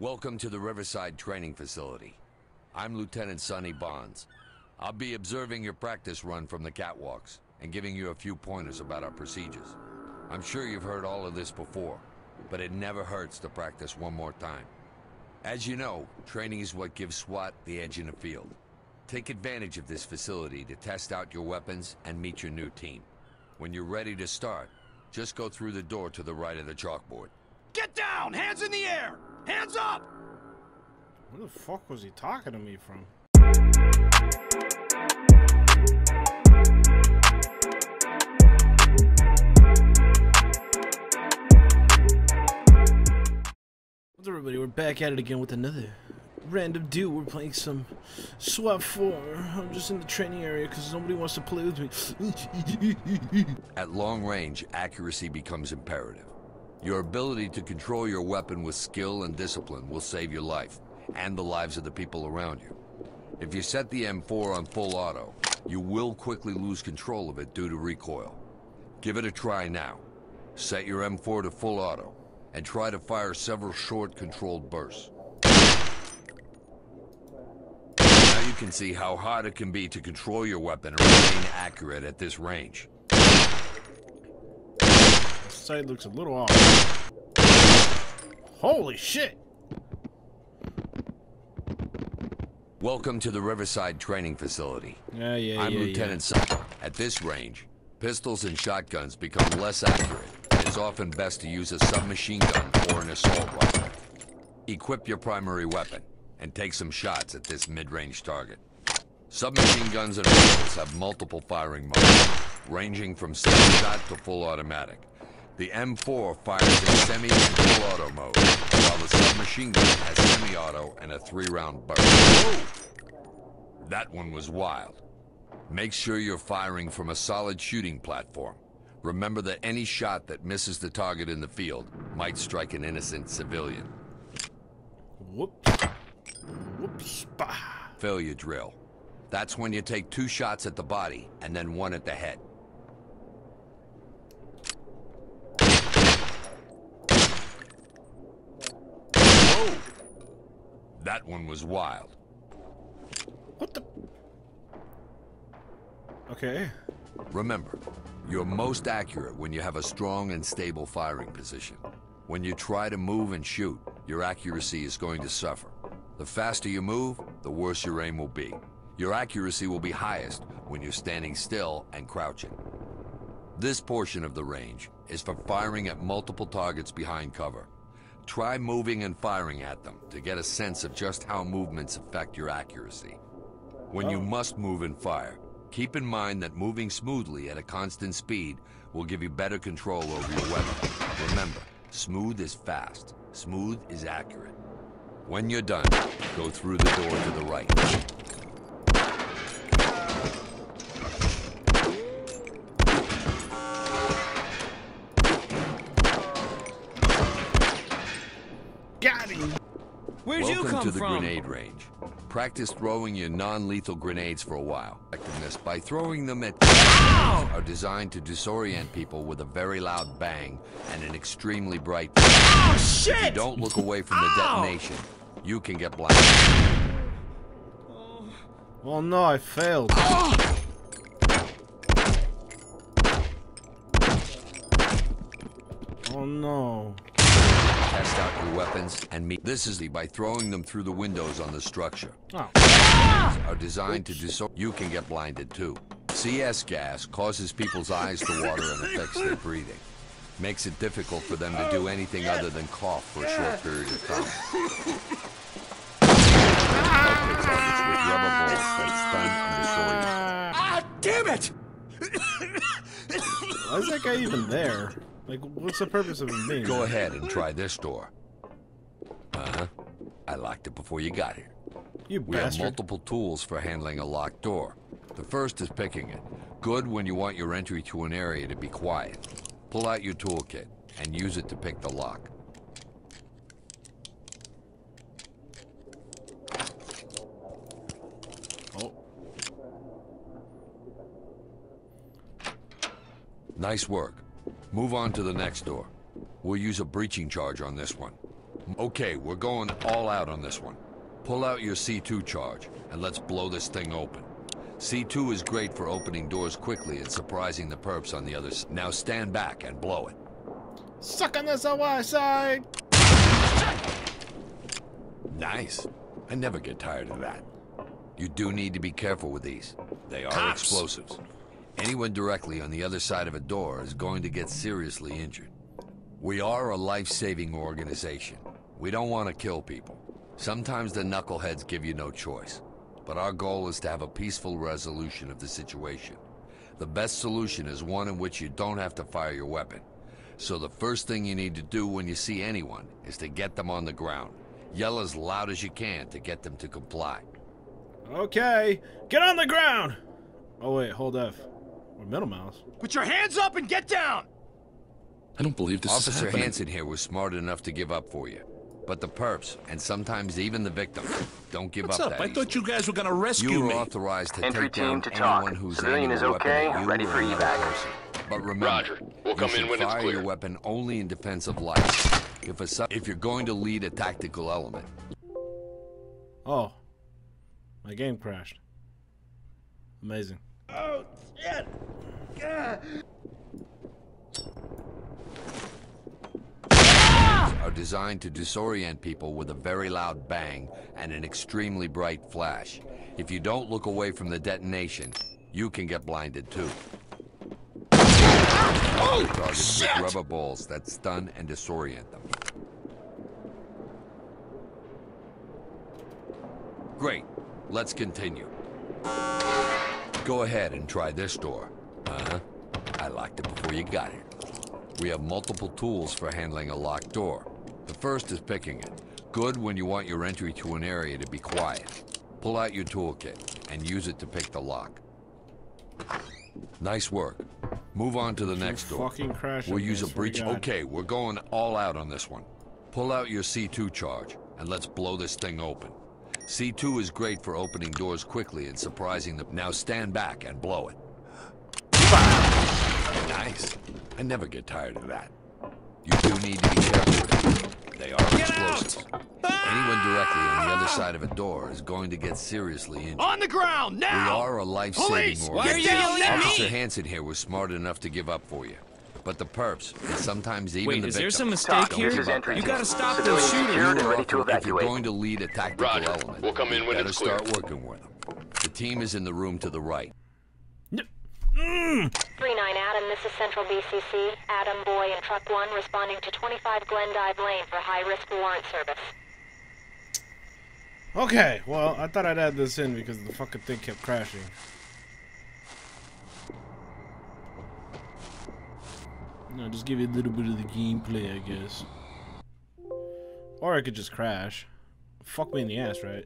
Welcome to the Riverside Training Facility. I'm Lieutenant Sonny Bonds. I'll be observing your practice run from the catwalks and giving you a few pointers about our procedures. I'm sure you've heard all of this before, but it never hurts to practice one more time. As you know, training is what gives SWAT the edge in the field. Take advantage of this facility to test out your weapons and meet your new team. When you're ready to start, just go through the door to the right of the chalkboard. Get down! Hands in the air! Hands up! Where the fuck was he talking to me from? What's up, everybody? We're back at it again with another random dude. We're playing some SWAT 4. I'm just in the training area because nobody wants to play with me. At long range, accuracy becomes imperative. Your ability to control your weapon with skill and discipline will save your life, and the lives of the people around you. If you set the M4 on full auto, you will quickly lose control of it due to recoil. Give it a try now. Set your M4 to full auto, and try to fire several short, controlled bursts. Now you can see how hard it can be to control your weapon and remain accurate at this range. Side looks a little off. Holy shit! Welcome to the Riverside Training Facility. Yeah, yeah, I'm yeah, Lieutenant Sun. At this range, pistols and shotguns become less accurate. It's often best to use a submachine gun or an assault rifle. Equip your primary weapon and take some shots at this mid-range target. Submachine guns and rifles have multiple firing modes, ranging from single shot to full automatic. The M4 fires in semi and full auto mode, while the submachine gun has semi-auto and a three-round burst. Whoa! That one was wild. Make sure you're firing from a solid shooting platform. Remember that any shot that misses the target in the field might strike an innocent civilian. Whoops. Whoops. Bah. Failure drill. That's when you take two shots at the body and then one at the head. Whoa! That one was wild. What the? Okay. Remember, you're most accurate when you have a strong and stable firing position. When you try to move and shoot, your accuracy is going to suffer. The faster you move, the worse your aim will be. Your accuracy will be highest when you're standing still and crouching. This portion of the range is for firing at multiple targets behind cover. Try moving and firing at them to get a sense of just how movements affect your accuracy. When you Oh. must move and fire, keep in mind that moving smoothly at a constant speed will give you better control over your weapon. Remember, smooth is fast, smooth is accurate. When you're done, go through the door to the right. Got him. Where'd Welcome you come to the from? grenade range. Practice throwing your non-lethal grenades for a while. Effectiveness by throwing them at are designed to disorient people with a very loud bang and an extremely bright. Oh If you shit! don't look away from the detonation, you can get blinded. Oh no, I failed. Oh, oh no. Test out your weapons and meet. This is the by throwing them through the windows on the structure. Oh. Are designed to disor. You can get blinded too. CS gas causes people's eyes to water and affects their breathing. Makes it difficult for them to do anything other than cough for a short period of time. Help the targets with rubber balls that stun and disorient. Ah, damn it! Why is that guy even there? Like, what's the purpose of being Go ahead and try this door. Uh-huh. I locked it before you got here. You We have multiple tools for handling a locked door. The first is picking it. Good when you want your entry to an area to be quiet. Pull out your toolkit and use it to pick the lock. Oh. Nice work. Move on to the next door. We'll use a breaching charge on this one. Okay, we're going all out on this one. Pull out your C2 charge, and let's blow this thing open. C2 is great for opening doors quickly and surprising the perps on the other side. Now stand back and blow it. Suck on this away side. Nice. I never get tired of that. You do need to be careful with these. They are Cops. explosives. Anyone directly on the other side of a door is going to get seriously injured. We are a life-saving organization. We don't want to kill people. Sometimes the knuckleheads give you no choice. But our goal is to have a peaceful resolution of the situation. The best solution is one in which you don't have to fire your weapon. So the first thing you need to do when you see anyone is to get them on the ground. Yell as loud as you can to get them to comply. Okay, get on the ground. Oh wait, hold F. Or middle mouse. Put your hands up and get down! I don't believe this is Officer happening. Hansen here was smart enough to give up for you. But the perps, and sometimes even the victims, don't give What's up, up? that I thought you guys were gonna rescue You are me. authorized to Entry take down team to talk. anyone who's Civilian aiming is a weapon okay. at you Ready for another evac. person. But remember, Roger. We'll come you should in when it's fire clear. your weapon only in defense of life. If a su- if you're going to lead a tactical element, Oh, my game crashed. Amazing. Oh, shit! are designed to disorient people with a very loud bang and an extremely bright flash. If you don't look away from the detonation, you can get blinded too. Targets with rubber balls that stun and disorient them. Great. Let's continue. Go ahead and try this door. Uh-huh. I locked it before you got here. We have multiple tools for handling a locked door. The first is picking it. Good when you want your entry to an area to be quiet. Pull out your toolkit and use it to pick the lock. Nice work. Move on to the next door. fucking crash We'll use a breach. God. Okay, we're going all out on this one. Pull out your C2 charge and let's blow this thing open. C2 is great for opening doors quickly and surprising them. Now stand back and blow it. Nice. I never get tired of that. You do need to be careful. They are explosives. Anyone directly on the other side of a door is going to get seriously injured. On the ground, now! We are a life-saving organization. you yelling at me? Officer Hansen here was smart enough to give up for you. But the perps, and sometimes even Wait, the is there some mistake here? This is entry You team. gotta stop Civilian those shooters. secured and ready to If you're going to lead a tactical Roger. element, We'll come in you when better it's clear. start working with them. The team is in the room to the right. 3-9 Adam, this is Central BCC. Adam, Boy, and Truck 1 responding to 25 Glendive Lane for high-risk warrant service. Okay, well, I thought I'd add this in because the fucking thing kept crashing. No, just give you a little bit of the gameplay, I guess. Or I could just crash. Fuck me in the ass, right?